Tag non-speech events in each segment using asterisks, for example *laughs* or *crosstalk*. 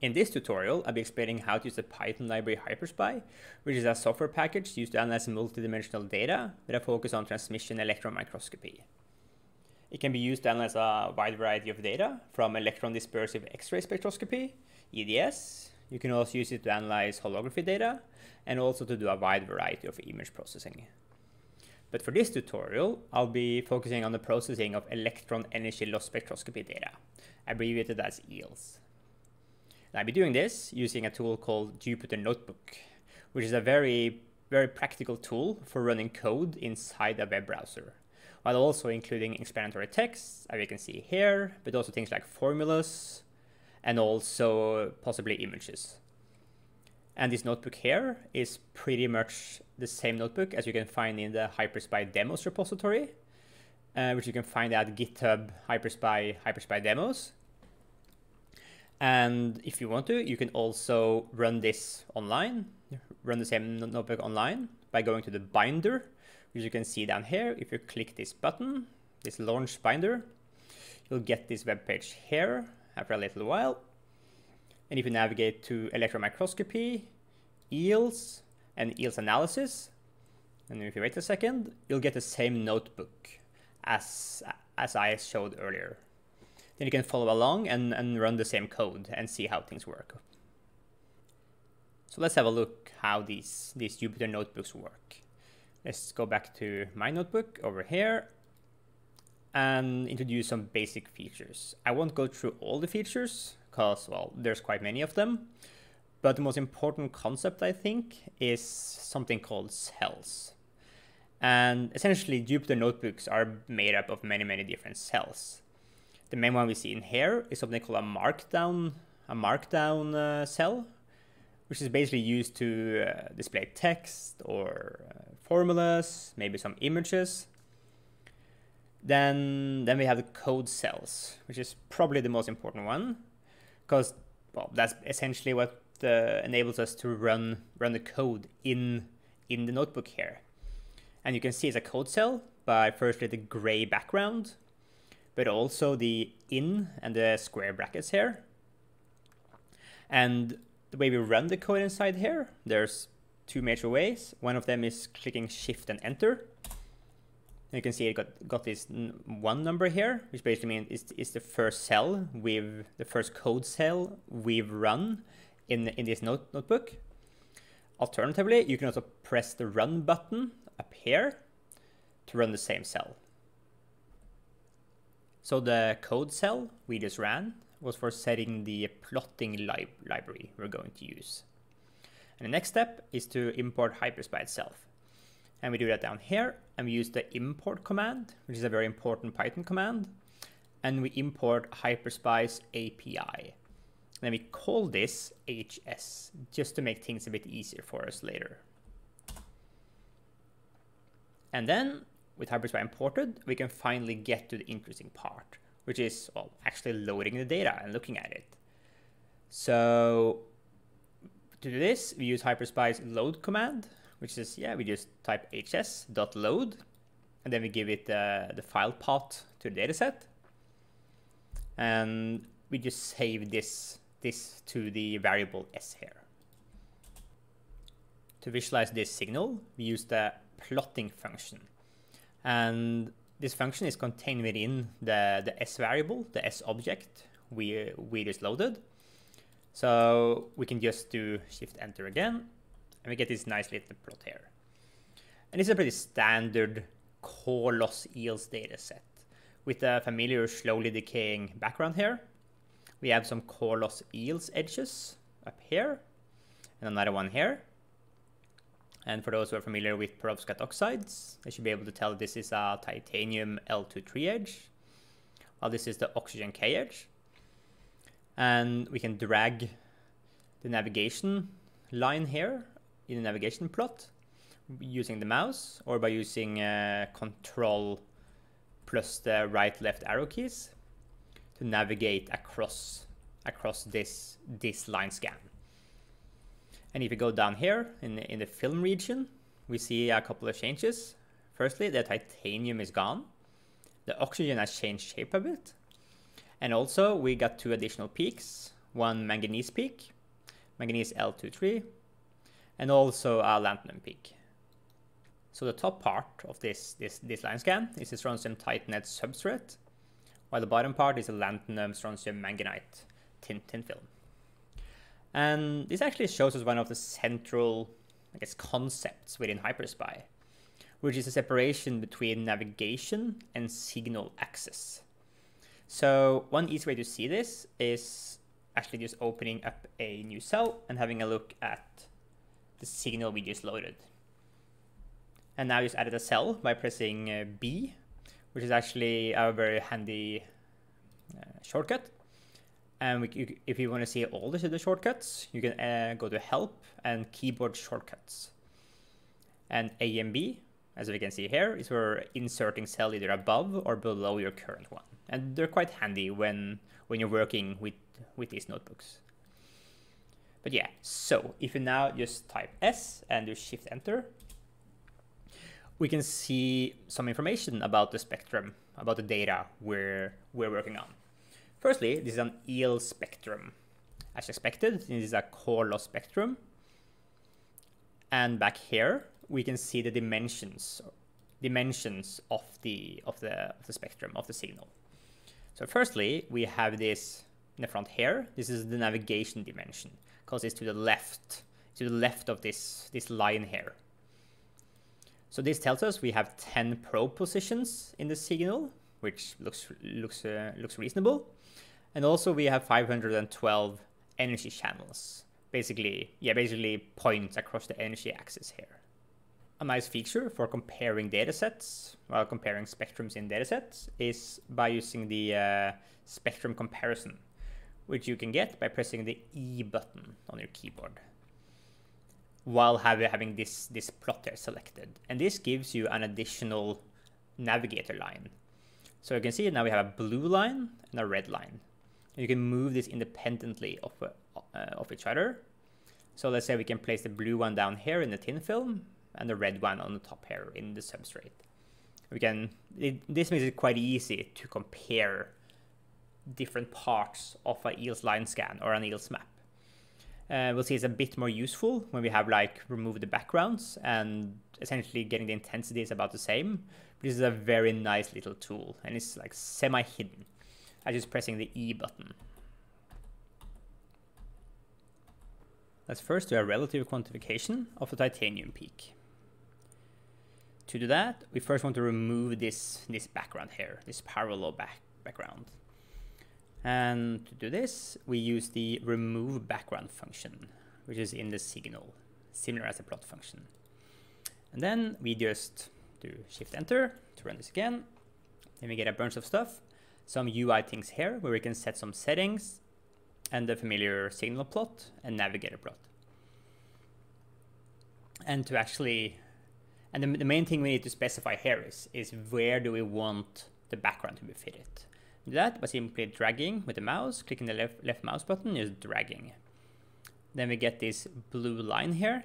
In this tutorial, I'll be explaining how to use the Python library HyperSpy, which is a software package used to analyze multidimensional data with a focus on transmission electron microscopy. It can be used to analyze a wide variety of data, from electron dispersive X-ray spectroscopy, EDS. You can also use it to analyze holography data, and also to do a wide variety of image processing. But for this tutorial, I'll be focusing on the processing of electron energy loss spectroscopy data, abbreviated as EELS. I'll be doing this using a tool called Jupyter Notebook, which is a very, very practical tool for running code inside a web browser, while also including explanatory text, as you can see here, but also things like formulas, and also possibly images. And this notebook here is pretty much the same notebook as you can find in the HyperSpy demos repository, uh, which you can find at GitHub HyperSpy HyperSpy demos. And if you want to, you can also run this online, run the same notebook online by going to the binder, which you can see down here. If you click this button, this launch binder, you'll get this web page here after a little while. And if you navigate to electron microscopy, EELS, and EELS analysis, and if you wait a second, you'll get the same notebook as, as I showed earlier then you can follow along and, and run the same code and see how things work. So let's have a look how these, these Jupyter notebooks work. Let's go back to my notebook over here and introduce some basic features. I won't go through all the features because, well, there's quite many of them. But the most important concept, I think, is something called cells. And essentially, Jupyter notebooks are made up of many, many different cells. The main one we see in here is something called a markdown, a markdown uh, cell, which is basically used to uh, display text or uh, formulas, maybe some images. Then, then we have the code cells, which is probably the most important one, because well, that's essentially what uh, enables us to run run the code in in the notebook here. And you can see it's a code cell by firstly the gray background, but also the in and the square brackets here. And the way we run the code inside here, there's two major ways. One of them is clicking shift and enter. You can see it got, got this one number here, which basically means it's, it's the first cell with the first code cell we've run in, in this note, notebook. Alternatively, you can also press the run button up here to run the same cell. So the code cell we just ran was for setting the plotting li library we're going to use. And the next step is to import HyperSpy itself. And we do that down here, and we use the import command, which is a very important Python command. And we import HyperSpy's API. Then we call this HS, just to make things a bit easier for us later. And then with HyperSpy imported, we can finally get to the interesting part, which is well, actually loading the data and looking at it. So to do this, we use HyperSpy's load command, which is, yeah, we just type hs.load, and then we give it uh, the file path to the dataset. And we just save this, this to the variable s here. To visualize this signal, we use the plotting function. And this function is contained within the, the S variable, the S object we, we just loaded. So we can just do shift enter again, and we get this nice little plot here. And it's a pretty standard core loss EELS data set with a familiar slowly decaying background here. We have some core loss EELS edges up here and another one here. And for those who are familiar with perovskite oxides, they should be able to tell this is a titanium L23 edge, while this is the oxygen K edge. And we can drag the navigation line here in the navigation plot using the mouse or by using uh, control plus the right left arrow keys to navigate across across this this line scan. And if you go down here in the, in the film region, we see a couple of changes. Firstly, the titanium is gone. The oxygen has changed shape a bit. And also we got two additional peaks. one manganese peak, manganese L23, and also a lanthanum peak. So the top part of this, this, this line scan is a strontium titanate substrate, while the bottom part is a lanthanum strontium manganite tin, tin film. And this actually shows us one of the central, I guess, concepts within HyperSpy, which is a separation between navigation and signal access. So one easy way to see this is actually just opening up a new cell and having a look at the signal we just loaded. And now just added a cell by pressing uh, B, which is actually a very handy uh, shortcut. And we, you, if you want to see all the, the shortcuts, you can uh, go to Help and Keyboard Shortcuts. And A and B, as we can see here, is for inserting cell either above or below your current one. And they're quite handy when, when you're working with, with these notebooks. But yeah, so if you now just type S and do Shift Enter, we can see some information about the spectrum, about the data we're, we're working on. Firstly, this is an EEL spectrum. As expected, this is a core loss spectrum. And back here, we can see the dimensions dimensions of the of the of the spectrum of the signal. So firstly, we have this in the front here. This is the navigation dimension because it's to the left, to the left of this this line here. So this tells us we have 10 probe positions in the signal, which looks looks uh, looks reasonable. And also we have 512 energy channels. Basically, yeah, basically points across the energy axis here. A nice feature for comparing datasets, while comparing spectrums in datasets, is by using the uh, spectrum comparison, which you can get by pressing the E button on your keyboard while have, having this, this plotter selected. And this gives you an additional navigator line. So you can see now we have a blue line and a red line. And you can move this independently of, uh, of each other. So let's say we can place the blue one down here in the tin film and the red one on the top here in the substrate. We can, it, this makes it quite easy to compare different parts of a EELS line scan or an EELS map. Uh, we'll see it's a bit more useful when we have like remove the backgrounds and essentially getting the intensity is about the same. But this is a very nice little tool and it's like semi-hidden. I just pressing the E button. Let's first do a relative quantification of the titanium peak. To do that, we first want to remove this, this background here, this power law back, background. And to do this, we use the remove background function, which is in the signal, similar as the plot function. And then we just do shift enter to run this again. Then we get a bunch of stuff, some UI things here where we can set some settings and the familiar signal plot and navigator plot. And to actually, and the, the main thing we need to specify here is, is where do we want the background to be fitted do that by simply dragging with the mouse, clicking the left, left mouse button, is dragging. Then we get this blue line here,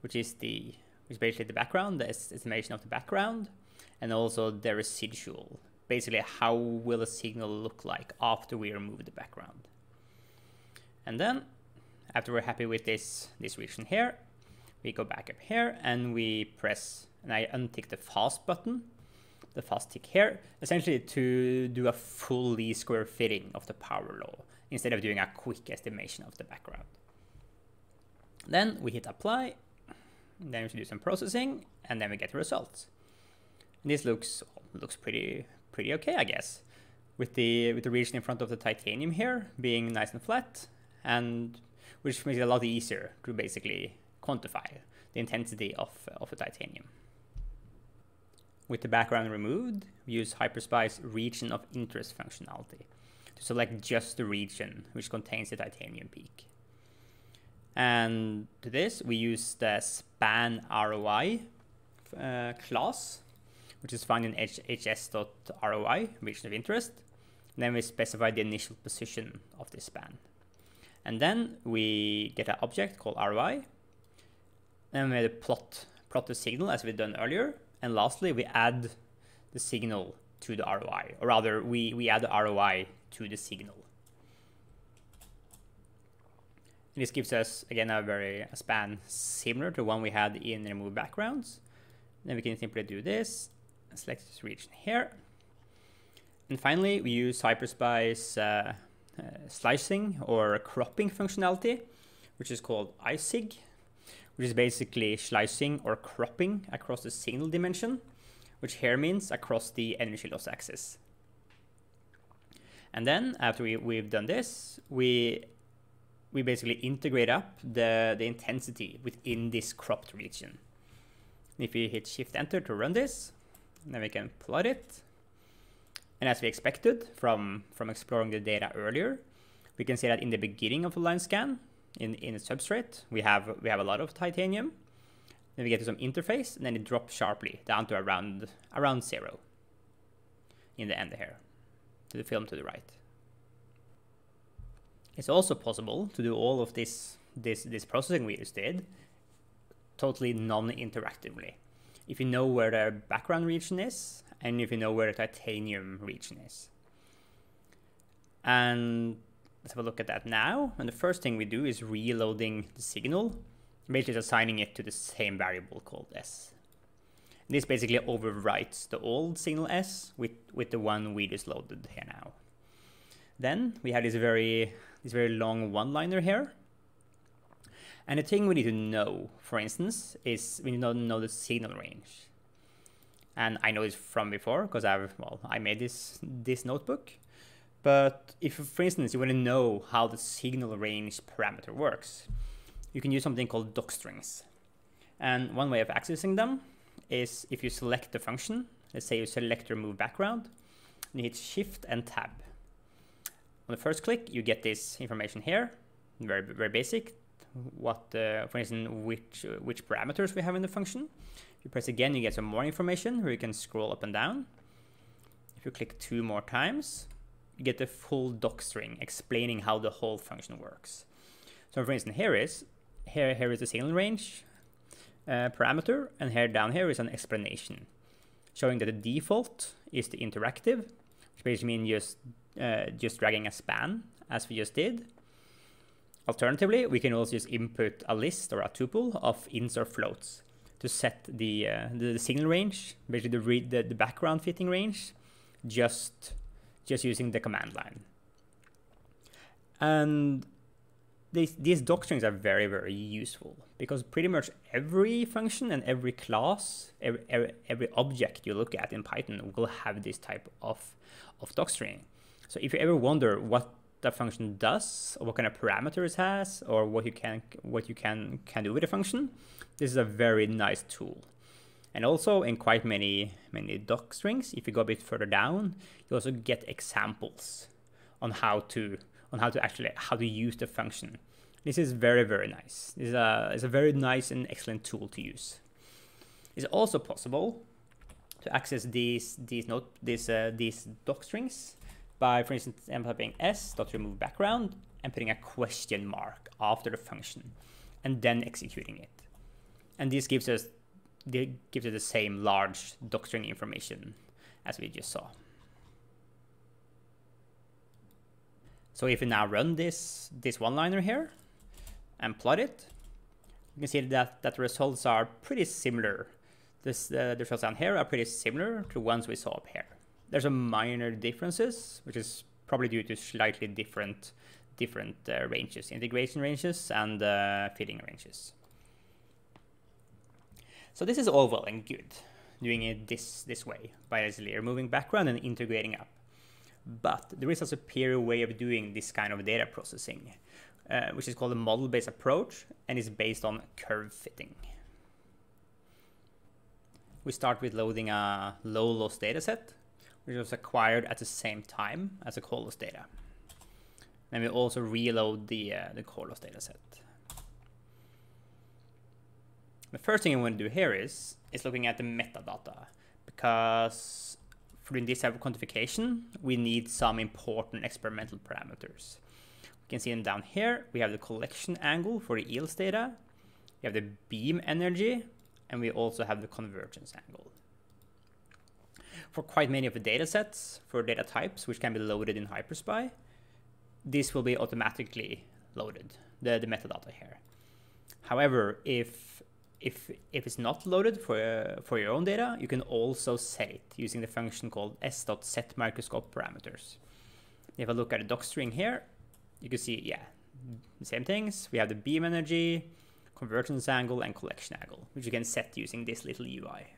which is the which is basically the background, the estimation of the background, and also the residual. Basically, how will the signal look like after we remove the background. And then, after we're happy with this, this region here, we go back up here and we press, and I untick the fast button, the fast tick here, essentially to do a full least square fitting of the power law instead of doing a quick estimation of the background. Then we hit apply, then we should do some processing, and then we get the results. And this looks looks pretty pretty okay, I guess, with the with the region in front of the titanium here being nice and flat, and which makes it a lot easier to basically quantify the intensity of of the titanium. With the background removed, we use HyperSpy's region of interest functionality to select just the region which contains the titanium peak. And to this, we use the span ROI uh, class, which is found in hs.roi, region of interest. And then we specify the initial position of this span. And then we get an object called ROI. And we plot, plot the signal as we've done earlier and lastly, we add the signal to the ROI, or rather, we, we add the ROI to the signal. This gives us, again, a very a span similar to one we had in remove backgrounds. Then we can simply do this, select this region here. And finally, we use Hyperspy's uh, uh, slicing or cropping functionality, which is called iSig, which is basically slicing or cropping across the signal dimension, which here means across the energy loss axis. And then after we, we've done this, we we basically integrate up the, the intensity within this cropped region. If we hit Shift Enter to run this, then we can plot it. And as we expected from, from exploring the data earlier, we can see that in the beginning of the line scan, in, in the substrate, we have, we have a lot of titanium. Then we get to some interface, and then it drops sharply down to around, around zero in the end here, to the film to the right. It's also possible to do all of this, this, this processing we just did totally non-interactively. If you know where the background region is, and if you know where the titanium region is. And let's have a look at that now. And the first thing we do is reloading the signal, basically assigning it to the same variable called s. This basically overwrites the old signal s with, with the one we just loaded here now. Then we have this very this very long one-liner here. And the thing we need to know, for instance, is we need to know the signal range. And I know this from before because I've well, I made this this notebook. But if, for instance, you want to know how the signal range parameter works, you can use something called docstrings. And one way of accessing them is if you select the function, let's say you select remove background, and you hit shift and tab. On the first click, you get this information here, very, very basic, what, uh, for instance, which, which parameters we have in the function. If you press again, you get some more information where you can scroll up and down. If you click two more times, you get the full docstring explaining how the whole function works. So for instance, here is, here, here is the signal range uh, parameter, and here down here is an explanation showing that the default is the interactive, which basically means just uh, just dragging a span as we just did. Alternatively, we can also just input a list or a tuple of ins or floats to set the, uh, the, the, signal range, basically the, read, the, the background fitting range, just, just using the command line. And these, these docstrings are very, very useful because pretty much every function and every class, every, every, every object you look at in Python will have this type of, of docstring. So if you ever wonder what that function does, or what kind of parameters it has, or what you can what you can can do with a function, this is a very nice tool. And also in quite many many docstrings, if you go a bit further down, you also get examples on how to on how to actually how to use the function. This is very very nice. This is a it's a very nice and excellent tool to use. It's also possible to access these these note these uh, these docstrings by, for instance, typing s.remove background and putting a question mark after the function and then executing it. And this gives us the, gives us the same large docstring information as we just saw. So if we now run this this one-liner here and plot it, you can see that, that the results are pretty similar. This, uh, the results down here are pretty similar to ones we saw up here. There's a minor differences, which is probably due to slightly different different uh, ranges, integration ranges and uh, fitting ranges. So this is all well and good, doing it this, this way, by basically removing background and integrating up. But there is a superior way of doing this kind of data processing, uh, which is called a model-based approach and is based on curve fitting. We start with loading a low-loss dataset which was acquired at the same time as the core data. And we also reload the, uh, the core data set. The first thing I want to do here is, is looking at the metadata because for this type of quantification, we need some important experimental parameters. We can see them down here. We have the collection angle for the EELS data. We have the beam energy, and we also have the convergence angle for quite many of the data sets for data types, which can be loaded in Hyperspy, this will be automatically loaded. the, the metadata here. However, if if if it's not loaded for uh, for your own data, you can also set it using the function called s.setMicroscope parameters. If I look at the doc string here, you can see yeah, same things. We have the beam energy, convergence angle, and collection angle, which you can set using this little UI.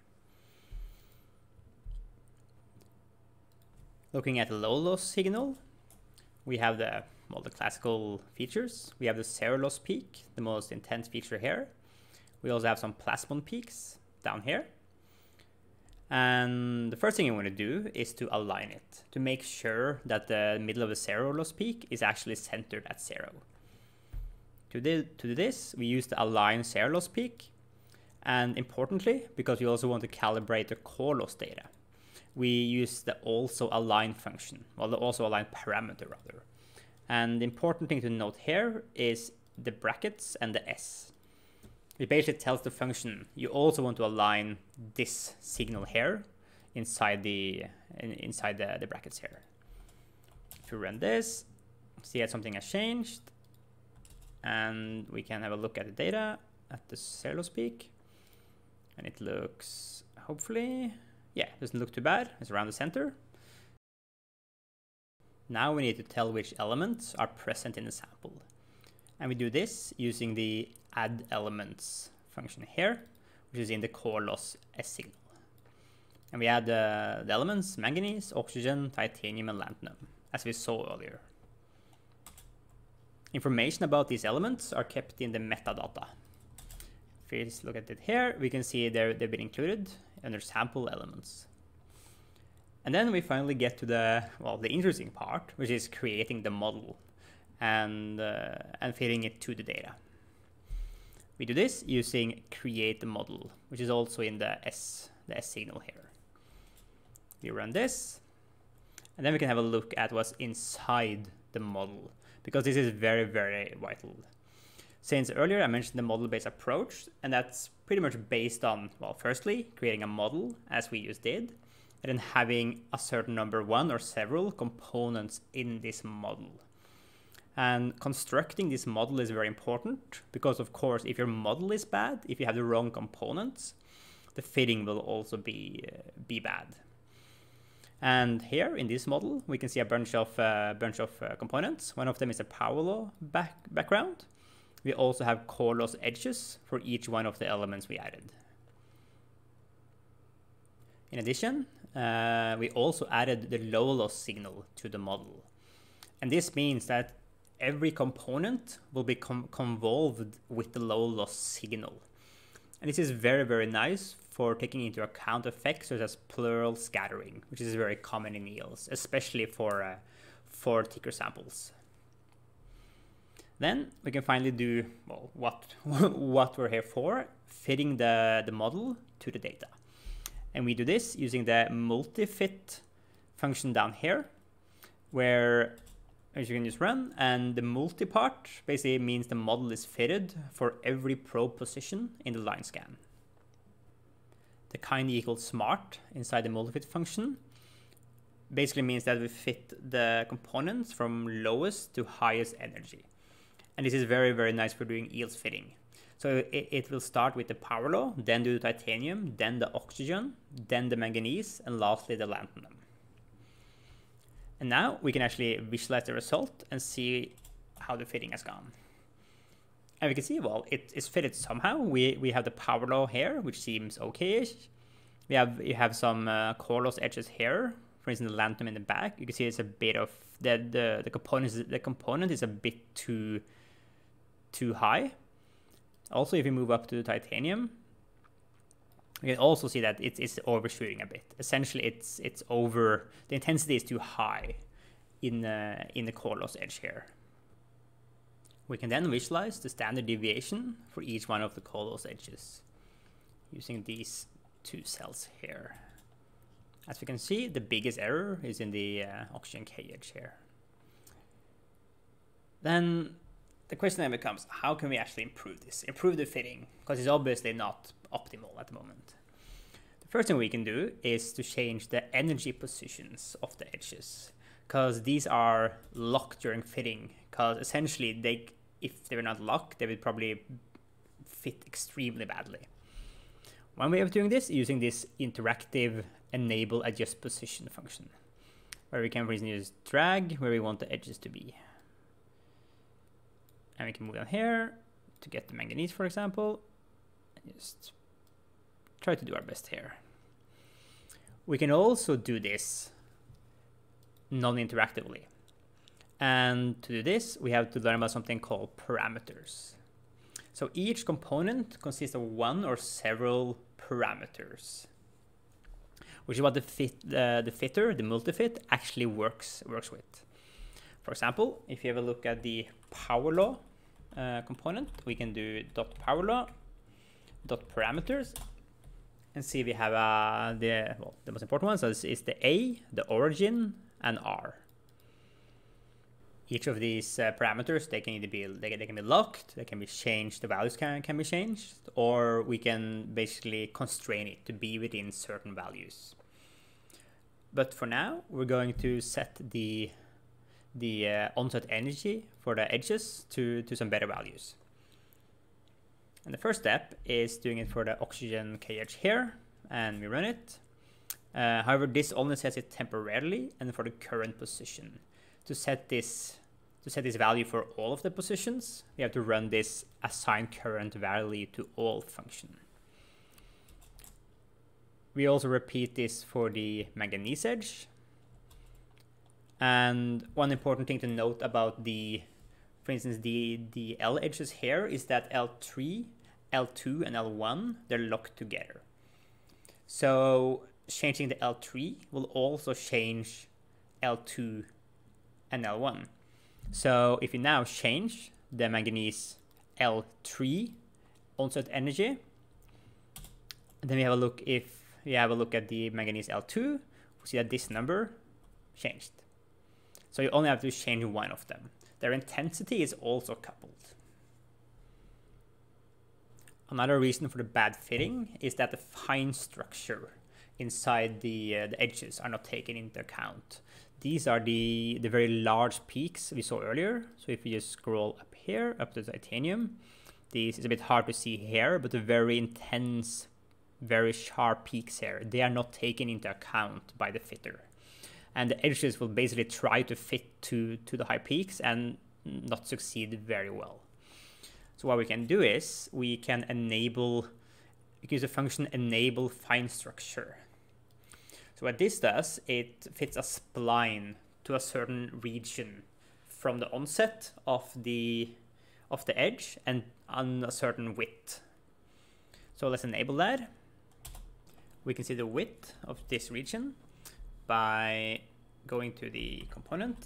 Looking at the low loss signal, we have the well, the classical features. We have the zero loss peak, the most intense feature here. We also have some plasmon peaks down here. And the first thing you want to do is to align it to make sure that the middle of the zero loss peak is actually centered at zero. To, do, to do this, we use the align zero loss peak. And importantly, because we also want to calibrate the core loss data, we use the also align function, well, the also align parameter rather. And the important thing to note here is the brackets and the S. It basically tells the function you also want to align this signal here inside the inside the, the brackets here. If we run this, see that something has changed, and we can have a look at the data at the zero loss peak, and it looks hopefully yeah doesn't look too bad. It's around the center. Now we need to tell which elements are present in the sample. And we do this using the add elements function here, which is in the core loss S signal. And we add uh, the elements manganese, oxygen, titanium, and lanthanum, as we saw earlier. Information about these elements are kept in the metadata. If we just look at it here, we can see they've been included under sample elements. And then we finally get to the, well, the interesting part, which is creating the model and, uh, and fitting it to the data. We do this using create the model, which is also in the S, the S signal here. We run this, and then we can have a look at what's inside the model, because this is very, very vital. Since earlier I mentioned the model-based approach, and that's pretty much based on, well, firstly, creating a model, as we just did, and then having a certain number, one or several components in this model. And constructing this model is very important because, of course, if your model is bad, if you have the wrong components, the fitting will also be, uh, be bad. And here in this model, we can see a bunch of, uh, bunch of uh, components. One of them is a power law back background. We also have core loss edges for each one of the elements we added. In addition, uh, we also added the low loss signal to the model. And this means that every component will be convolved with the low loss signal. And this is very, very nice for taking into account effects such as plural scattering, which is very common in eels, especially for, uh, for thicker samples. Then we can finally do well, what, *laughs* what we're here for, fitting the, the model to the data. And we do this using the multi-fit function down here, where as you can just run, and the multi-fit basically means the model is fitted for every probe position in the line scan. The kind equals smart inside the multi-fit function basically means that we fit the components from lowest to highest energy. And this is very, very nice for doing eels fitting. So it, it will start with the power law, then do the titanium, then the oxygen, then the manganese, and lastly the lanthanum. And now we can actually visualize the result and see how the fitting has gone. And we can see, well, it is fitted somehow. We, we have the power law here, which seems okay-ish. We have, you have some uh, core loss edges here. For instance, the lanthanum in the back. You can see it's a bit of, the, the, the, component, the component is a bit too, too high. Also, if you move up to the titanium, you can also see that it's, it's overshooting a bit. Essentially, it's it's over the intensity is too high in the in the core loss edge here. We can then visualize the standard deviation for each one of the core loss edges using these two cells here. As we can see, the biggest error is in the uh, oxygen K edge here. Then the question then becomes how can we actually improve this, improve the fitting, because it's obviously not optimal at the moment. The first thing we can do is to change the energy positions of the edges, because these are locked during fitting, because essentially they if they were not locked, they would probably fit extremely badly. One way of doing this is using this interactive enable adjust position function, where we can, for instance, use drag where we want the edges to be. And we can move down here to get the manganese, for example. Just try to do our best here. We can also do this non-interactively. And to do this, we have to learn about something called parameters. So each component consists of one or several parameters, which is what the fit, the fitter, the multifit, actually works works with. For example, if you have a look at the power law uh, component, we can do dot power law dot parameters and see we have uh, the well, the most important ones is, is the A, the origin, and R. Each of these uh, parameters they can either be they, they can be locked, they can be changed, the values can can be changed, or we can basically constrain it to be within certain values. But for now, we're going to set the the uh, onset energy for the edges to, to some better values. And the first step is doing it for the oxygen K edge here, and we run it. Uh, however, this only sets it temporarily and for the current position. To set this to set this value for all of the positions, we have to run this assign current value to all function. We also repeat this for the manganese edge, and one important thing to note about the, for instance, the, the L edges here is that L3, L2, and L1, they're locked together. So changing the L3 will also change L2 and L1. So if you now change the manganese L3 onset energy, then we have a look if we have a look at the manganese L2, we see that this number changed. So you only have to change one of them. Their intensity is also coupled. Another reason for the bad fitting is that the fine structure inside the, uh, the edges are not taken into account. These are the, the very large peaks we saw earlier. So if you just scroll up here, up to titanium, this is a bit hard to see here, but the very intense, very sharp peaks here, they are not taken into account by the fitter and the edges will basically try to fit to, to the high peaks and not succeed very well. So what we can do is we can enable, we can use the function enable fine structure. So what this does, it fits a spline to a certain region from the onset of the of the edge and on a certain width. So let's enable that. We can see the width of this region by going to the component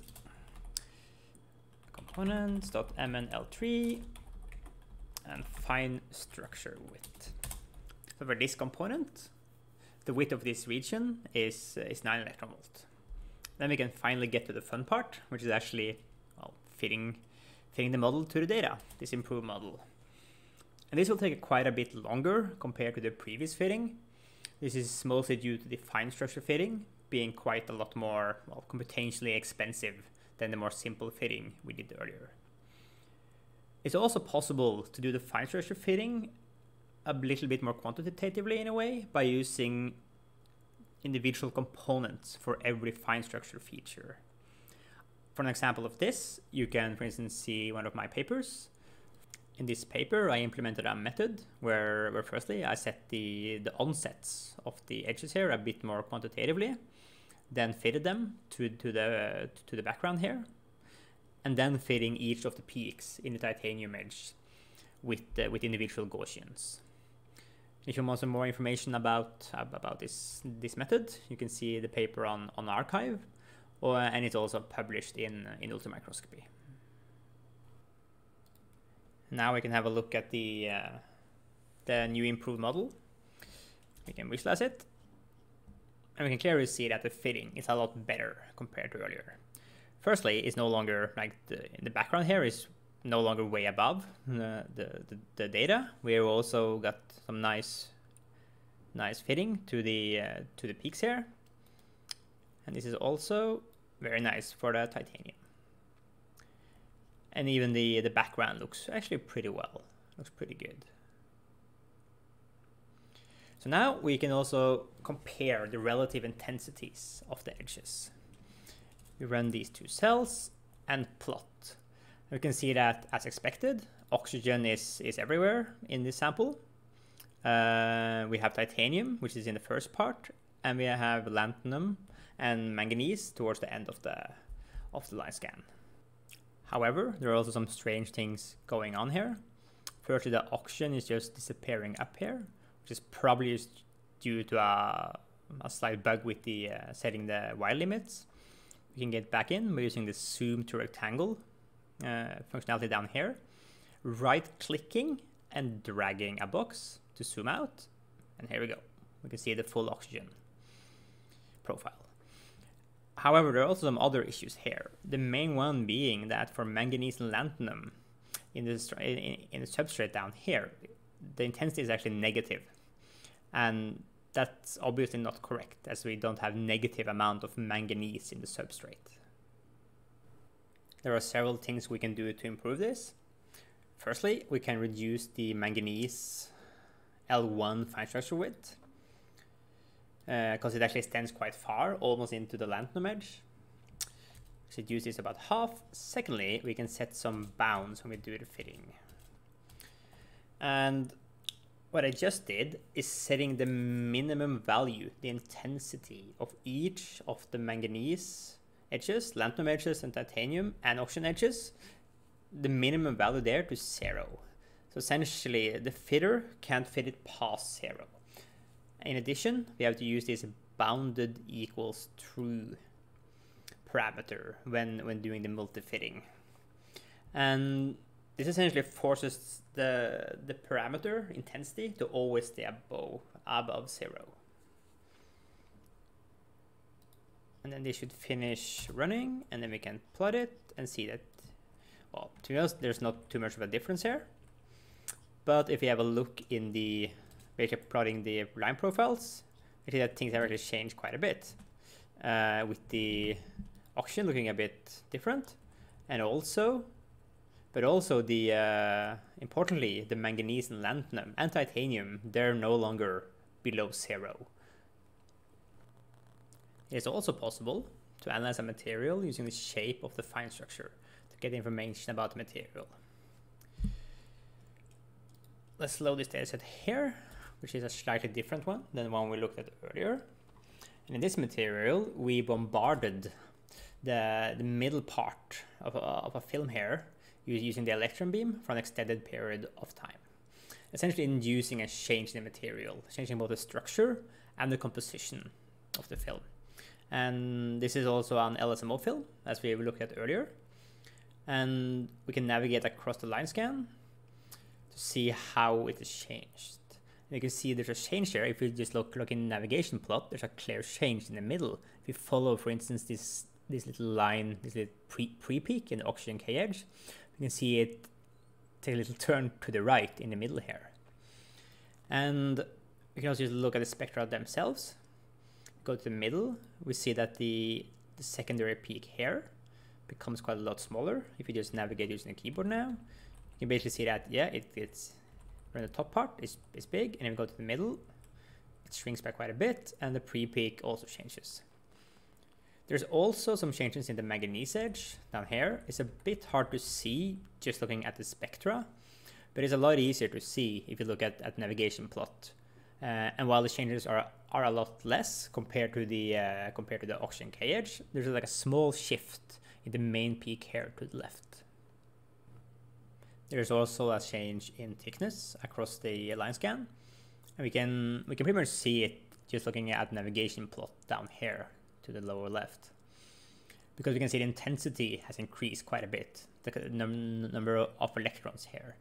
components.mnl3 and fine structure width. So for this component, the width of this region is, is 9 electron volt. Then we can finally get to the fun part, which is actually well, fitting, fitting the model to the data, this improved model. And this will take quite a bit longer compared to the previous fitting. This is mostly due to the fine structure fitting, being quite a lot more well, computationally expensive than the more simple fitting we did earlier. It's also possible to do the fine structure fitting a little bit more quantitatively in a way by using individual components for every fine structure feature. For an example of this, you can, for instance, see one of my papers. In this paper, I implemented a method where, where firstly, I set the, the onsets of the edges here a bit more quantitatively then fitted them to, to, the, to the background here, and then fitting each of the peaks in the titanium edge with, uh, with individual Gaussians. If you want some more information about, about this, this method, you can see the paper on, on arXiv, or, and it's also published in, in ultramicroscopy. Now we can have a look at the, uh, the new improved model. We can visualize it and we can clearly see that the fitting is a lot better compared to earlier. Firstly, it's no longer like the, the background here is no longer way above the, the, the, data. We've also got some nice nice fitting to the uh, to the peaks here. And this is also very nice for the titanium. And even the, the background looks actually pretty well, looks pretty good. So now we can also compare the relative intensities of the edges. We run these two cells and plot. We can see that as expected, oxygen is, is everywhere in this sample. Uh, we have titanium, which is in the first part, and we have lanthanum and manganese towards the end of the, of the line scan. However, there are also some strange things going on here. Firstly, the oxygen is just disappearing up here, which is probably due to a, a slight bug with the uh, setting the Y limits. We can get back in by using the zoom to rectangle uh, functionality down here, right clicking and dragging a box to zoom out. And here we go. We can see the full oxygen profile. However, there are also some other issues here. The main one being that for manganese and lanthanum in the, in, in the substrate down here, the intensity is actually negative. And that's obviously not correct as we don't have negative amount of manganese in the substrate. There are several things we can do to improve this. Firstly, we can reduce the manganese L1 fine structure width because uh, it actually extends quite far, almost into the lanthanum edge. Reduce this about half. Secondly, we can set some bounds when we do the fitting. And what I just did is setting the minimum value, the intensity of each of the manganese edges, lanthanum edges and titanium and oxygen edges, the minimum value there to zero. So essentially the fitter can't fit it past zero. In addition, we have to use this bounded equals true parameter when, when doing the multi-fitting. And this essentially forces the, the parameter intensity to always stay above, above zero. And then they should finish running and then we can plot it and see that, well, to be honest, there's not too much of a difference here. But if you have a look in the, basically plotting the line profiles, we see that things have actually changed quite a bit. Uh, with the oxygen looking a bit different. And also but also the uh, importantly the manganese and lanthanum and titanium they're no longer below zero. It is also possible to analyze a material using the shape of the fine structure to get information about the material. Let's load this dataset here, which is a slightly different one than the one we looked at earlier. And in this material, we bombarded the, the middle part of a, of a film here using the electron beam for an extended period of time. Essentially inducing a change in the material, changing both the structure and the composition of the film. And this is also an LSMO film, as we looked at earlier. And we can navigate across the line scan to see how it is changed. You can see there's a change there. If you just look, look in the navigation plot, there's a clear change in the middle. If you follow, for instance, this this little line, this little pre, pre-peak in the oxygen K edge, you can see it take a little turn to the right in the middle here. And we can also just look at the spectra themselves. Go to the middle, we see that the, the secondary peak here becomes quite a lot smaller. If you just navigate using the keyboard now, you can basically see that, yeah, it gets, around the top part is, is big, and if we go to the middle, it shrinks by quite a bit, and the pre-peak also changes. There's also some changes in the manganese edge down here. It's a bit hard to see just looking at the spectra, but it's a lot easier to see if you look at, at navigation plot. Uh, and while the changes are are a lot less compared to the uh, compared to the oxygen K edge, there's like a small shift in the main peak here to the left. There's also a change in thickness across the line scan, and we can we can pretty much see it just looking at navigation plot down here to the lower left. Because we can see the intensity has increased quite a bit, the num number of electrons here.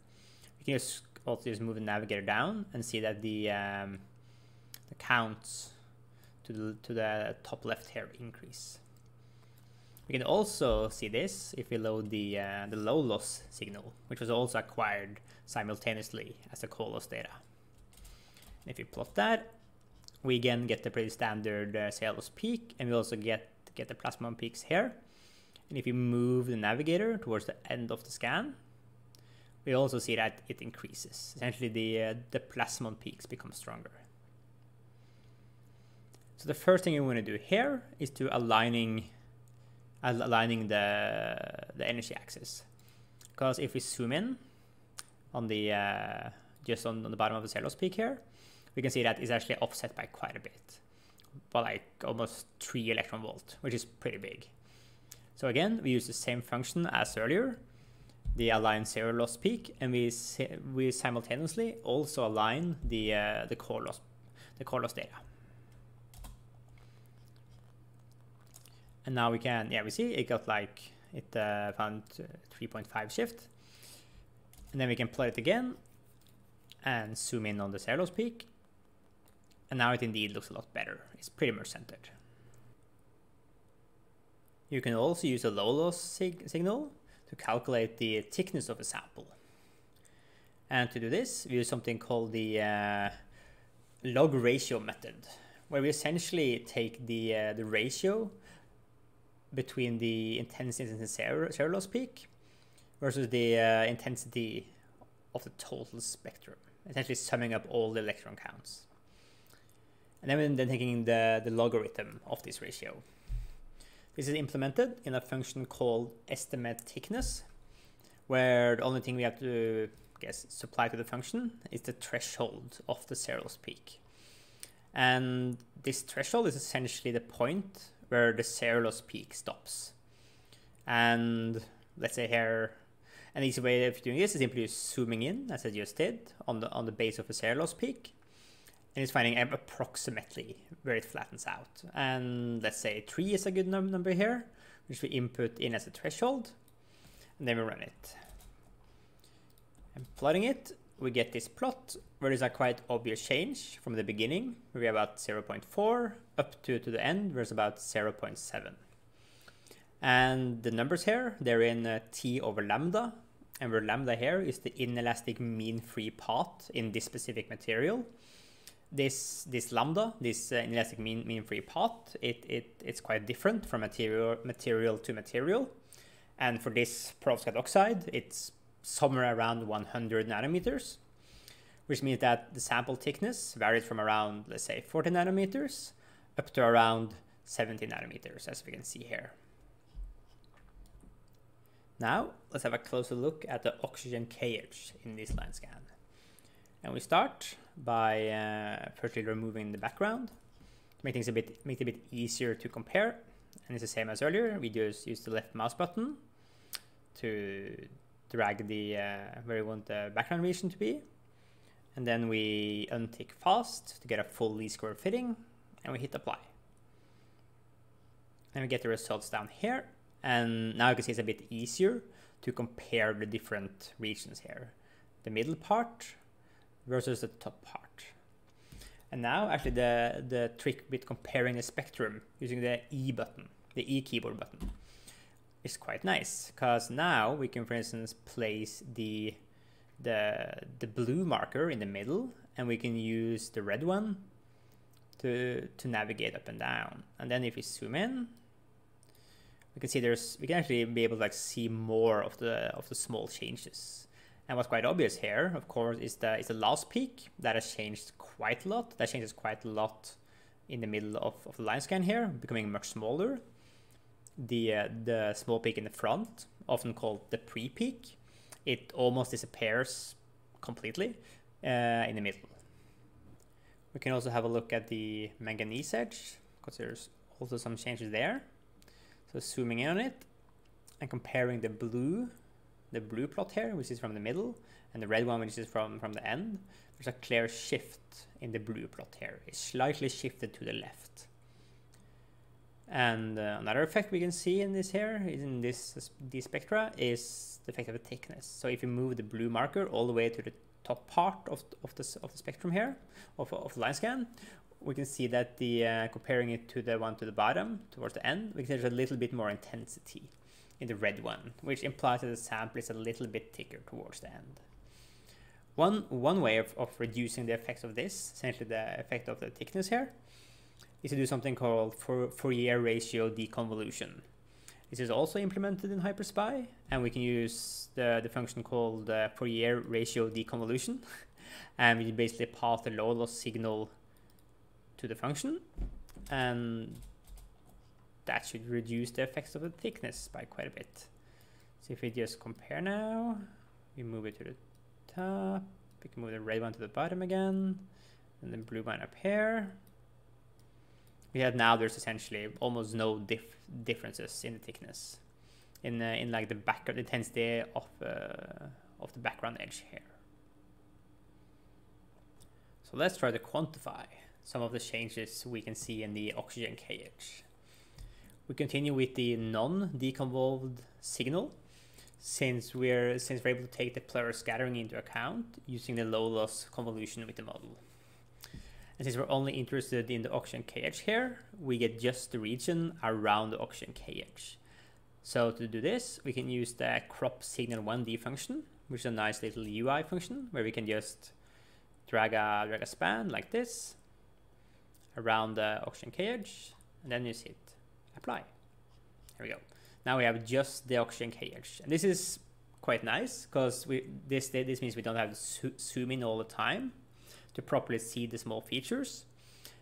We can just also just move the navigator down and see that the, um, the counts to the, to the top left here increase. We can also see this if we load the, uh, the low loss signal, which was also acquired simultaneously as the core loss data. And if you plot that, we again get the pretty standard uh, peak, and we also get get the plasmon peaks here. And if you move the navigator towards the end of the scan, we also see that it increases. Essentially, the, uh, the plasmon peaks become stronger. So the first thing you want to do here is to aligning aligning the, the energy axis. Because if we zoom in on the uh, just on, on, the bottom of the zero loss peak here, we can see that it's actually offset by quite a bit, by like almost three electron volt, which is pretty big. So again, we use the same function as earlier, the align zero loss peak, and we we simultaneously also align the uh, the core loss the core loss data. And now we can, yeah, we see it got like, it uh, found 3.5 shift. And then we can plot it again and zoom in on the zero loss peak. And now it indeed looks a lot better. It's pretty much centered. You can also use a low loss sig signal to calculate the thickness of a sample. And to do this, we use something called the uh, log ratio method, where we essentially take the, uh, the ratio between the intensity in the zero loss peak versus the uh, intensity of the total spectrum, essentially summing up all the electron counts. And then, then taking the, the logarithm of this ratio. This is implemented in a function called estimate thickness, where the only thing we have to guess supply to the function is the threshold of the zero peak. And this threshold is essentially the point where the zero peak stops. And let's say here, an easy way of doing this is simply zooming in, as I just did, on the on the base of a zero peak, and it's finding approximately where it flattens out. And let's say three is a good num number here, which we input in as a threshold, and then we run it. And plotting it, we get this plot where there's a quite obvious change from the beginning, where we have about 0.4 up to, to the end, where it's about 0.7. And the numbers here, they're in uh, T over lambda, and where lambda here is the inelastic mean free path in this specific material. This this lambda, this uh, inelastic mean mean free path, it, it it's quite different from material material to material. And for this perovskite oxide, it's somewhere around 100 nanometers, which means that the sample thickness varies from around, let's say, 40 nanometers up to around 70 nanometers, as we can see here. Now, let's have a closer look at the oxygen K edge in this line scan. And we start by uh, firstly removing the background to make things a bit, make it a bit easier to compare. And it's the same as earlier. We just use the left mouse button to drag the uh, where we want the background region to be. And then we untick fast to get a full least square fitting and we hit apply. And we get the results down here. And now you can see it's a bit easier to compare the different regions here. The middle part versus the top part. And now actually the, the trick with comparing the spectrum using the E button, the E keyboard button is quite nice because now we can, for instance, place the, the, the blue marker in the middle and we can use the red one to, to navigate up and down. And then if we zoom in, we can see there's, we can actually be able to like see more of the, of the small changes. And what's quite obvious here, of course, is the, is the last peak that has changed quite a lot. That changes quite a lot in the middle of, of the line scan here, becoming much smaller the uh, the small peak in the front, often called the pre-peak, it almost disappears completely uh, in the middle. We can also have a look at the manganese edge because there's also some changes there. So zooming in on it and comparing the blue, the blue plot here, which is from the middle, and the red one, which is from, from the end, there's a clear shift in the blue plot here. It's slightly shifted to the left. And uh, another effect we can see in this here, in this these spectra, is the effect of the thickness. So if you move the blue marker all the way to the top part of, of, the, of the spectrum here, of, of the line scan, we can see that the uh, comparing it to the one to the bottom, towards the end, we can see there's a little bit more intensity in the red one, which implies that the sample is a little bit thicker towards the end. One, one way of, of reducing the effects of this, essentially the effect of the thickness here, is to do something called for Fourier ratio deconvolution. This is also implemented in HyperSpy, and we can use the, the function called uh, Fourier ratio deconvolution. *laughs* and we basically pass the low loss signal to the function, and that should reduce the effects of the thickness by quite a bit. So if we just compare now, we move it to the top, we can move the red one to the bottom again, and then blue one up here. We have now there's essentially almost no dif differences in the thickness, in uh, in like the background intensity of uh, of the background edge here. So let's try to quantify some of the changes we can see in the oxygen K edge. We continue with the non-deconvolved signal since we're since we're able to take the plural scattering into account using the low loss convolution with the model. And since we're only interested in the oxygen K edge here, we get just the region around the oxygen K edge. So to do this, we can use the crop signal 1D function, which is a nice little UI function where we can just drag a, drag a span like this around the oxygen K edge, and then you hit apply. Here we go. Now we have just the oxygen K edge. And this is quite nice because we this this means we don't have to zoom in all the time to properly see the small features.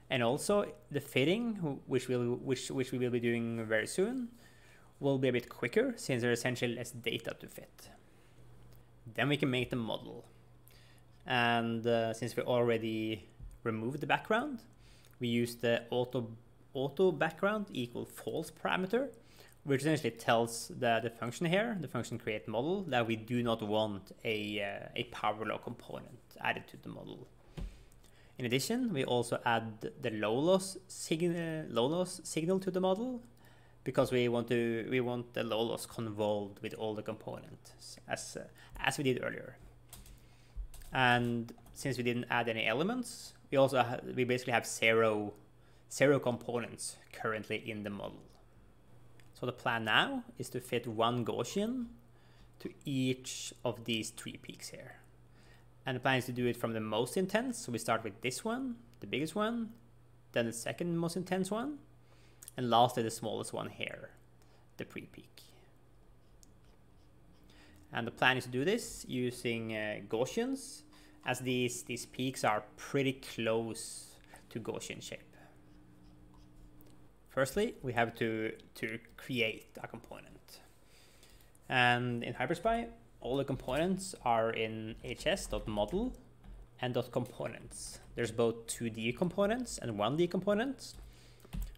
And also the fitting, which we'll which which we will be doing very soon, will be a bit quicker since there's essentially less data to fit. Then we can make the model. And uh, since we already removed the background, we use the auto auto background equal false parameter which essentially tells the, the function here, the function create model, that we do not want a, uh, a power law component added to the model. In addition, we also add the low loss, signal, low loss signal to the model because we want to we want the low loss convolved with all the components as uh, as we did earlier. And since we didn't add any elements, we also we basically have zero zero components currently in the model. So the plan now is to fit one Gaussian to each of these three peaks here. And the plan is to do it from the most intense. So we start with this one, the biggest one, then the second most intense one, and lastly the smallest one here, the pre-peak. And the plan is to do this using uh, Gaussians, as these, these peaks are pretty close to Gaussian shape. Firstly, we have to, to create a component. And in HyperSpy, all the components are in hs.model and .components. There's both 2D components and 1D components.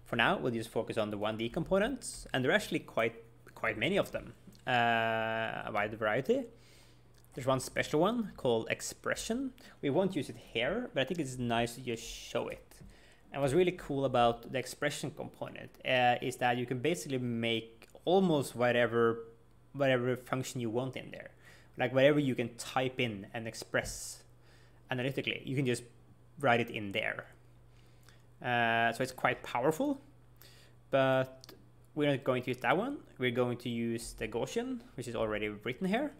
For now, we'll just focus on the 1D components, and there are actually quite quite many of them, uh, a wide variety. There's one special one called expression. We won't use it here, but I think it's nice to just show it. And what's really cool about the expression component uh, is that you can basically make almost whatever whatever function you want in there. Like whatever you can type in and express analytically, you can just write it in there. Uh, so it's quite powerful, but we're not going to use that one. We're going to use the Gaussian, which is already written here.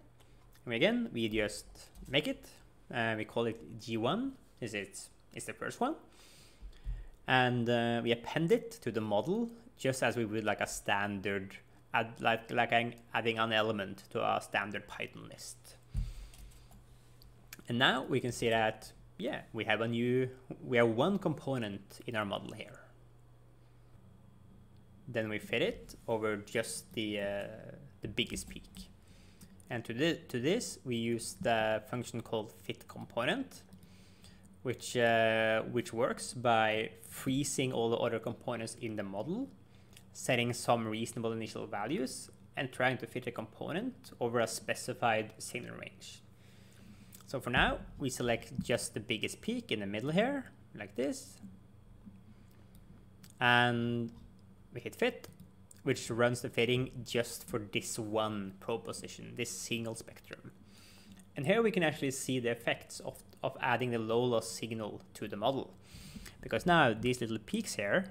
And again, we just make it. Uh, we call it G1, is? It's the first one and uh, we append it to the model just as we would like a standard add like like adding an element to a standard python list. And now we can see that yeah we have a new we have one component in our model here. Then we fit it over just the uh, the biggest peak. And to, the, to this we use the function called fit component which uh, which works by freezing all the other components in the model, setting some reasonable initial values, and trying to fit a component over a specified signal range. So for now, we select just the biggest peak in the middle here, like this. And we hit fit, which runs the fitting just for this one proposition, this single spectrum. And here we can actually see the effects of of adding the low loss signal to the model. Because now these little peaks here,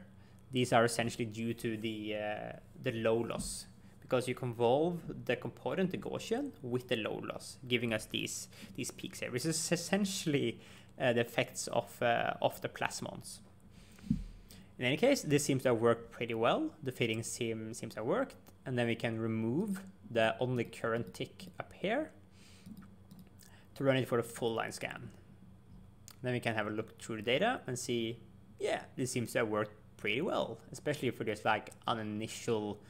these are essentially due to the, uh, the low loss because you convolve the component, the Gaussian, with the low loss, giving us these, these peaks here, which is essentially uh, the effects of, uh, of the plasmons. In any case, this seems to have worked pretty well. The fitting seem, seems to have worked. and then we can remove the only current tick up here to run it for a full line scan. Then we can have a look through the data and see, yeah, this seems to have worked pretty well, especially for just like an initial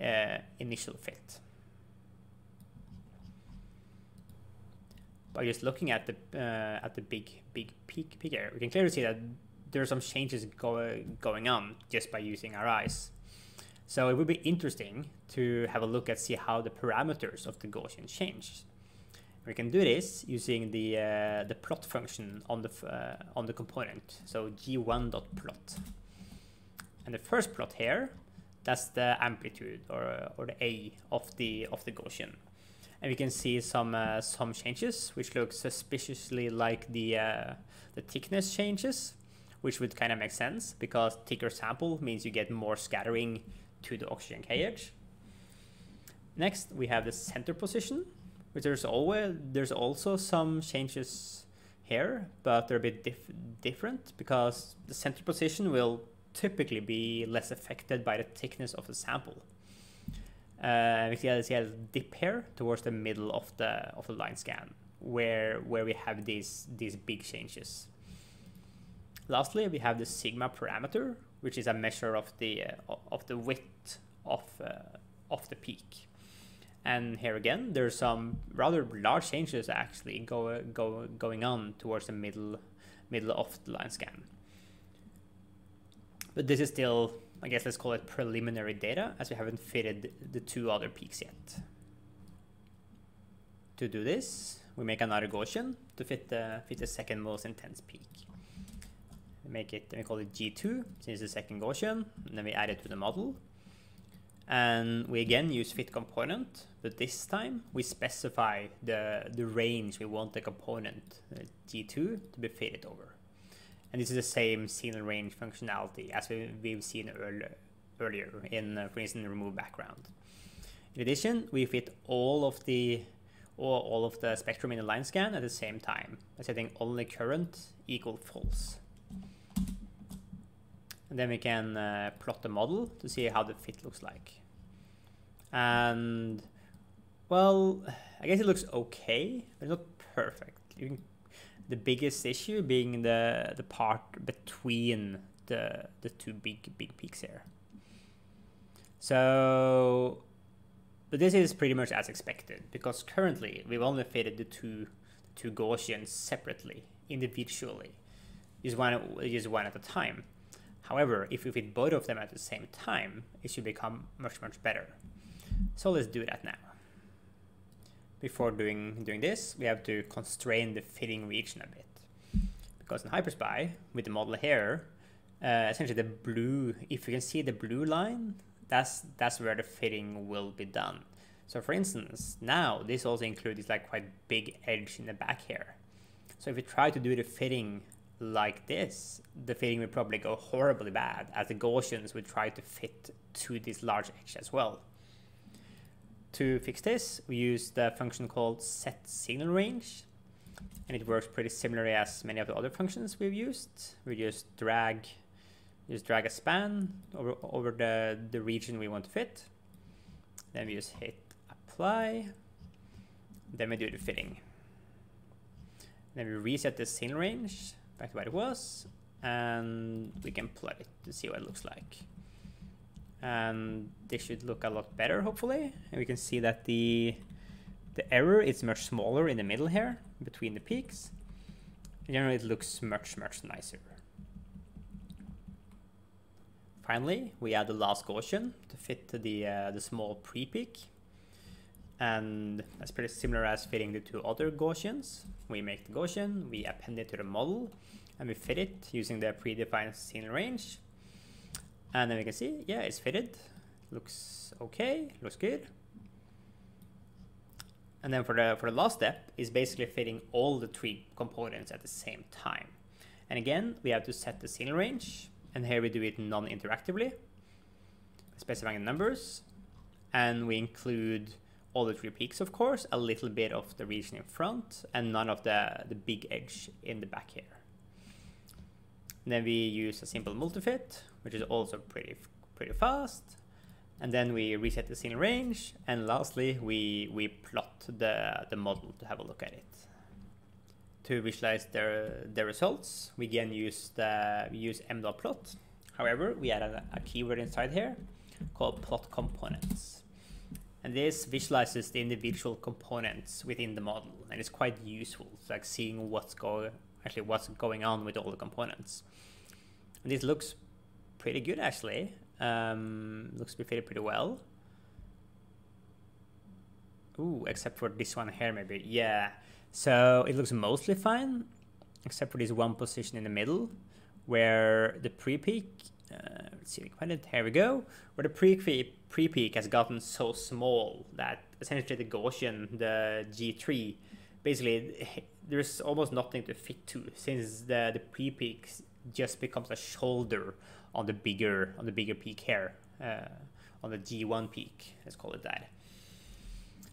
uh, initial fit. By just looking at the uh, at the big big peak peak here, we can clearly see that there are some changes go going on just by using our eyes. So it would be interesting to have a look at see how the parameters of the Gaussian change. We can do this using the uh, the plot function on the uh, on the component. So g1.plot. And the first plot here, that's the amplitude or, or the A of the of the Gaussian. And we can see some uh, some changes which look suspiciously like the uh, the thickness changes, which would kind of make sense because thicker sample means you get more scattering to the oxygen K edge. Next, we have the center position, which there's always there's also some changes here, but they're a bit dif different because the center position will typically be less affected by the thickness of the sample. Uh, we see a, dip here towards the middle of the of the line scan, where where we have these these big changes. Lastly, we have the sigma parameter, which is a measure of the uh, of the width of uh, of the peak. And here again, there's some rather large changes actually go, go, going on towards the middle middle of the line scan. But this is still, I guess let's call it preliminary data as we haven't fitted the two other peaks yet. To do this, we make another Gaussian to fit the, fit the second most intense peak. We make it, we call it G2, since it's the second Gaussian, and then we add it to the model. And we again use fit component, but this time we specify the, the range we want the component, uh, G2, to be fitted over. And this is the same signal range functionality as we, we've seen earlier, earlier in, uh, for instance, remove background. In addition, we fit all of the or all of the spectrum in the line scan at the same time by setting only current equal false. And then we can uh, plot the model to see how the fit looks like. And, well, I guess it looks okay, but not perfect. The biggest issue being the, the part between the, the two big, big peaks here. So, but this is pretty much as expected, because currently we've only fitted the two, two Gaussians separately, individually, just one, just one at a time. However, if we fit both of them at the same time, it should become much, much better. So let's do that now. Before doing, doing this, we have to constrain the fitting region a bit. Because in HyperSpy, with the model here, uh, essentially the blue, if you can see the blue line, that's, that's where the fitting will be done. So for instance, now this also includes this like quite big edge in the back here. So if we try to do the fitting like this, the fitting would probably go horribly bad as the Gaussians would try to fit to this large edge as well. To fix this, we use the function called set signal range, and it works pretty similarly as many of the other functions we've used. We just drag, just drag a span over, over the, the region we want to fit. Then we just hit apply. Then we do the fitting. Then we reset the signal range back to what it was, and we can plot it to see what it looks like. And this should look a lot better, hopefully. And we can see that the the error is much smaller in the middle here, between the peaks. Generally, it looks much, much nicer. Finally, we add the last Gaussian to fit the, uh, the small pre-peak. And that's pretty similar as fitting the two other Gaussians. We make the Gaussian, we append it to the model, and we fit it using the predefined signal range. And then we can see, yeah, it's fitted. Looks okay, looks good. And then for the, for the last step is basically fitting all the three components at the same time. And again, we have to set the signal range. And here we do it non-interactively, specifying the numbers. And we include all the three peaks, of course, a little bit of the region in front, and none of the, the big edge in the back here. Then we use a simple multifit, which is also pretty pretty fast. and then we reset the signal range, and lastly, we, we plot the, the model to have a look at it. To visualize the, the results, we again use, the, we use m.plot. However, we add a, a keyword inside here called plot components. And this visualizes the individual components within the model, and it's quite useful, it's like seeing what's going actually what's going on with all the components. And this looks pretty good actually. Um, looks to be fitted pretty well. Ooh, except for this one here maybe. Yeah. So it looks mostly fine, except for this one position in the middle, where the pre-peak, uh, let's see, here we go, where the pre-peak pre-peak has gotten so small that essentially the Gaussian, the G3, basically there's almost nothing to fit to since the, the pre-peak just becomes a shoulder on the bigger on the bigger peak here, uh, on the G1 peak, let's call it that.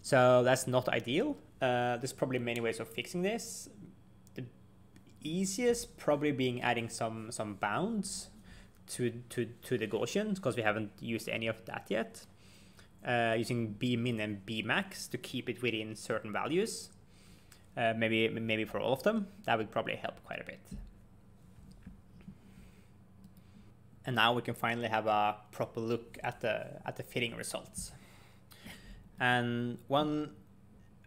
So that's not ideal. Uh, there's probably many ways of fixing this. The easiest probably being adding some some bounds to to to the Gaussian because we haven't used any of that yet. Uh, using bmin and bmax to keep it within certain values. Uh, maybe maybe for all of them, that would probably help quite a bit. And now we can finally have a proper look at the at the fitting results. And one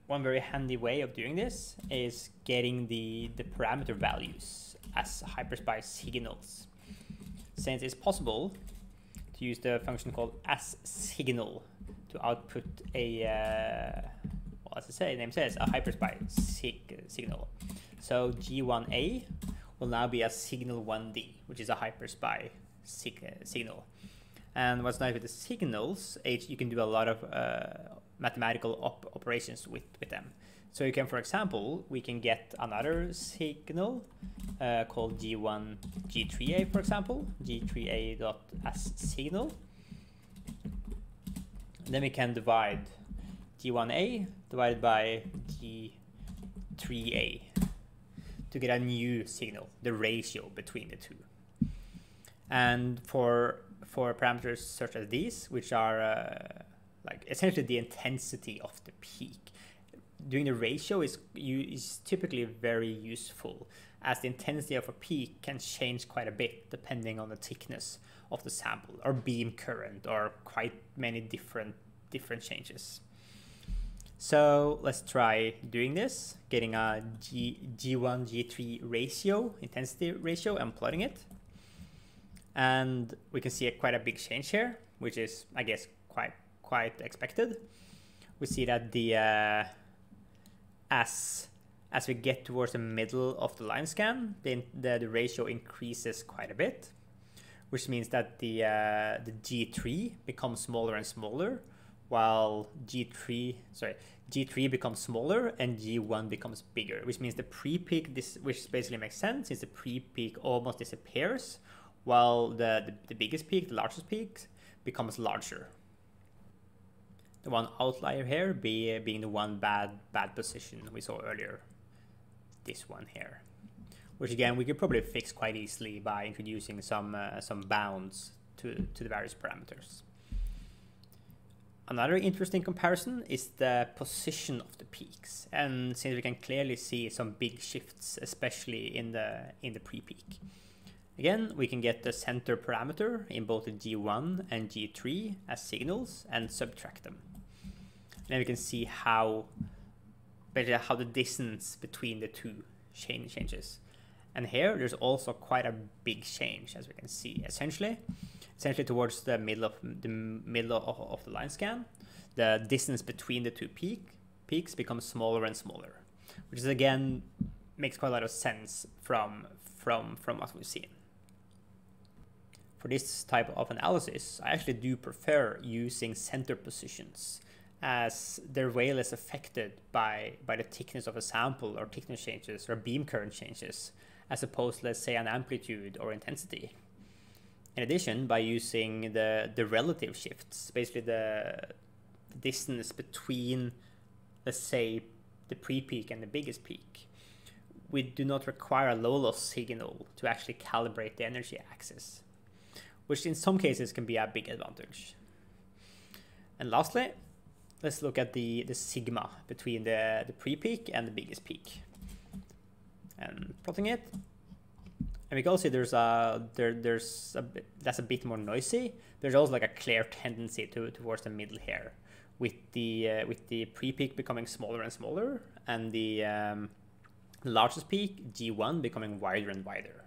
one very handy way of doing this is getting the, the parameter values as hyperspy signals. Since it's possible to use the function called as signal to output a, uh, well, as I say, name says, a hyperspy sig signal. So G1A will now be a signal 1D, which is a hyperspy sig signal. And what's nice with the signals, you can do a lot of uh, mathematical op operations with, with them. So you can, for example, we can get another signal uh, called G1, G3A, for example, G3A dot as signal. then we can divide G1A divided by G3A to get a new signal, the ratio between the two. And for for parameters such as these, which are uh, like essentially the intensity of the peak, doing the ratio is you is typically very useful as the intensity of a peak can change quite a bit depending on the thickness of the sample or beam current or quite many different different changes. So let's try doing this, getting a G, G1, G3 ratio, intensity ratio and plotting it and we can see a, quite a big change here, which is, I guess, quite quite expected. We see that the uh, as as we get towards the middle of the line scan, the, the, the ratio increases quite a bit, which means that the uh, the G3 becomes smaller and smaller, while G3 sorry G3 becomes smaller and G1 becomes bigger, which means the pre-peak this which basically makes sense since the pre-peak almost disappears while the, the, the biggest peak, the largest peak, becomes larger. The one outlier here be, being the one bad bad position we saw earlier. This one here. Which again, we could probably fix quite easily by introducing some, uh, some bounds to, to the various parameters. Another interesting comparison is the position of the peaks. And since we can clearly see some big shifts, especially in the, in the pre-peak. Again, we can get the center parameter in both the G1 and G3 as signals and subtract them. Then we can see how, basically how the distance between the two chain changes. And here, there's also quite a big change, as we can see. Essentially, essentially towards the middle of the middle of, of the line scan, the distance between the two peak peaks becomes smaller and smaller, which is again makes quite a lot of sense from from from what we've seen for this type of analysis, I actually do prefer using center positions as they're is affected by, by the thickness of a sample or thickness changes or beam current changes, as opposed, let's say, an amplitude or intensity. In addition, by using the, the relative shifts, basically the, the distance between, let's say, the pre-peak and the biggest peak, we do not require a low loss signal to actually calibrate the energy axis which in some cases can be a big advantage. And lastly, let's look at the, the sigma between the, the pre-peak and the biggest peak. And plotting it, and we can also see there's a there there's a bit, that's a bit more noisy. There's also like a clear tendency to towards the middle here, with the uh, with the pre-peak becoming smaller and smaller, and the um, largest peak G1 becoming wider and wider.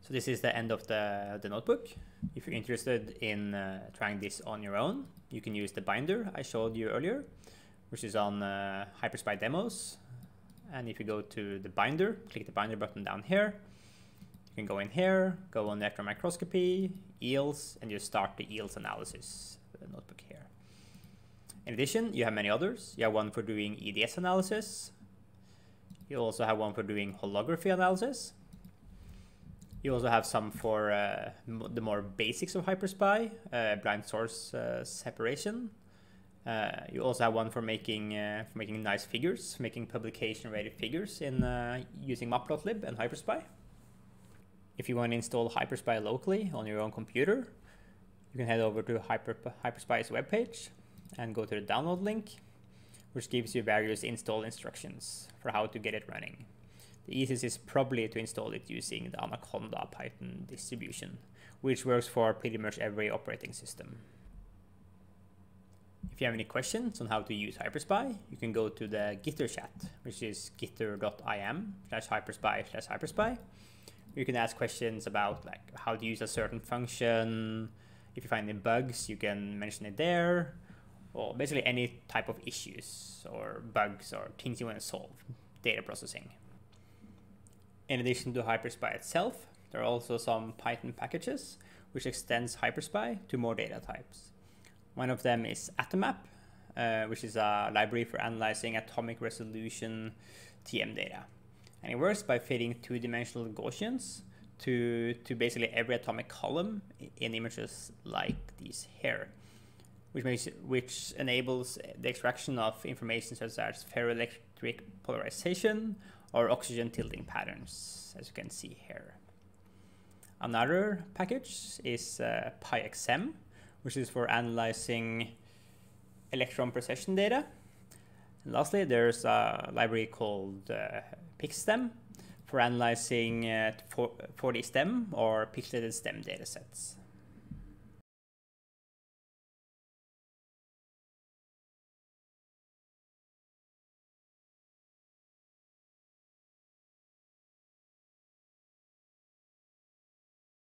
So this is the end of the the notebook. If you're interested in uh, trying this on your own, you can use the binder I showed you earlier, which is on uh, Hyperspy demos and if you go to the binder, click the binder button down here, you can go in here, go on electron microscopy, EELS, and you start the EELS analysis, the notebook here. In addition, you have many others. You have one for doing EDS analysis. You also have one for doing holography analysis. You also have some for uh, the more basics of Hyperspy, uh, blind source uh, separation, uh, you also have one for making uh, for making nice figures, making publication-ready figures in uh, using Matplotlib and Hyperspy. If you want to install Hyperspy locally on your own computer, you can head over to Hyper, Hyperspy's webpage and go to the download link, which gives you various install instructions for how to get it running. The easiest is probably to install it using the Anaconda Python distribution, which works for pretty much every operating system. If you have any questions on how to use Hyperspy, you can go to the Gitter chat, which is gitter.im slash hyperspy slash hyperspy. You can ask questions about like how to use a certain function. If you find any bugs, you can mention it there, or basically any type of issues or bugs or things you want to solve, data processing. In addition to Hyperspy itself, there are also some Python packages which extends Hyperspy to more data types. One of them is Atomap, uh, which is a library for analyzing atomic resolution TEM data. And it works by fitting two-dimensional Gaussians to, to basically every atomic column in images like these here, which, makes, which enables the extraction of information such as ferroelectric polarization or oxygen tilting patterns, as you can see here. Another package is uh, pyXem, which is for analyzing electron precession data. And lastly, there's a library called uh, PixStem for analyzing uh, 4D STEM or pixelated STEM datasets.